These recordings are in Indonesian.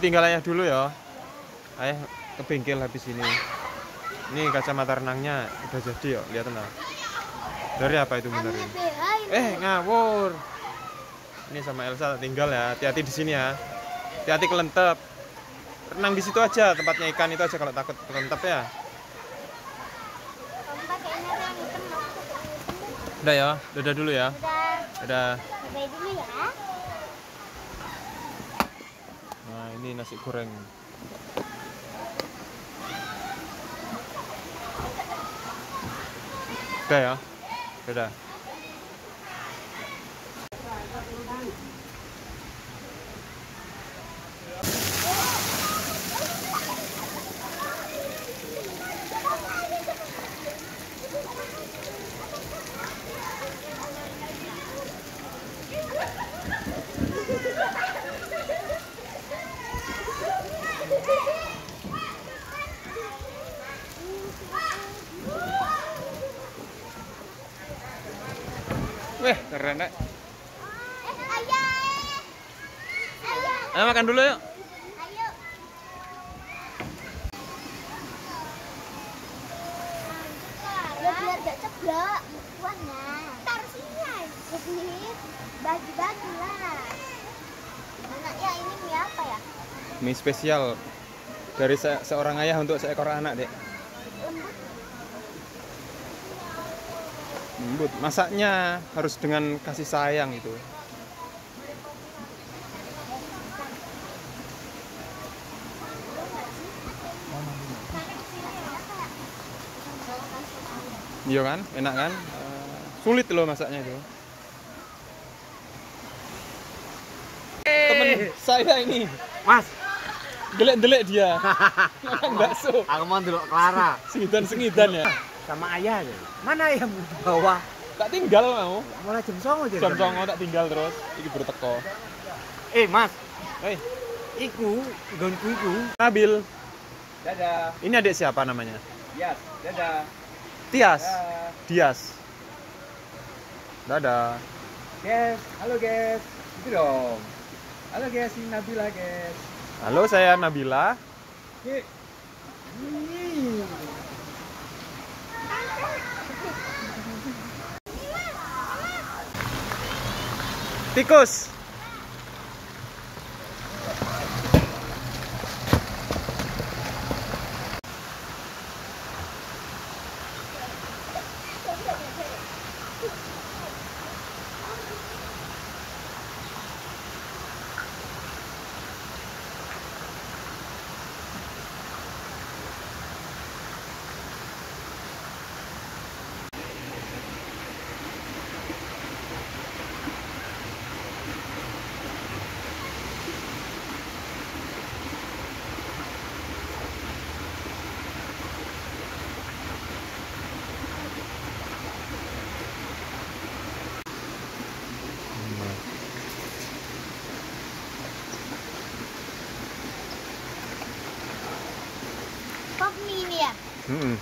ditinggal ayah dulu ya. Ayah ke bengkel habis ini. Ini kacamata renangnya udah jadi ya lihat nah dari apa itu bener ini? Eh ngawur. Ini sama Elsa tinggal ya. Hati-hati di sini ya. Hati-hati kelentep renang di situ aja tempatnya ikan itu aja kalau takut kelentep ya. Udah ya udah dulu ya. Udah. Bye dulu ya. Nah ini nasi goreng. Udah ya? Udah Weh, keren deh. Eh. Ayo makan dulu yuk. Ayo. Ya biar gak ceblok buahnya. Taruh sini aja. Bagi-bagi lah. Mana ya ini mie apa ya? Mie spesial dari se- seorang ayah untuk seekor anak, Dek. Lembut. Lembut. Masaknya harus dengan kasih sayang itu. Iya kan? Enak kan? Eh, sulit loh masaknya itu. Temen saya ini Mas, gelek-gelek dia. Makan bakso. aku mau dulu Clara Sengidan-sengidan ya. Sama ayah aja. Mana ayah di bawah? Tak tinggal mau. Mulai jam songo jadi. Jam songo tak tinggal terus. Iki baru teko. Eh, Mas, Hei, iku gonku iku. Nabil. Dadah. Ini adik siapa namanya? Yes, dadah. Tias. Dadah. Dias. Dadah. Guys, halo guys. Itu dong. Halo guys, ini Nabila guys. Halo, saya Nabila. Ye. Tikos! Pop mie ini ya? Hmm.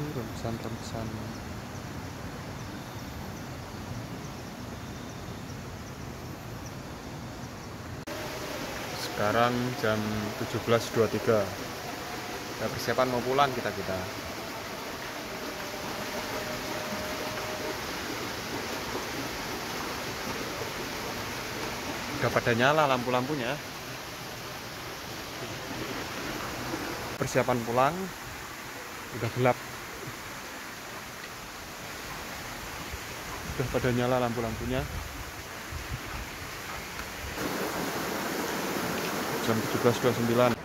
Iya. rembesan-rembesan sekarang jam 17.23 ya persiapan mau pulang kita kita. Udah pada nyala lampu-lampunya. Persiapan pulang udah gelap udah pada nyala lampu-lampunya. Jam 17.29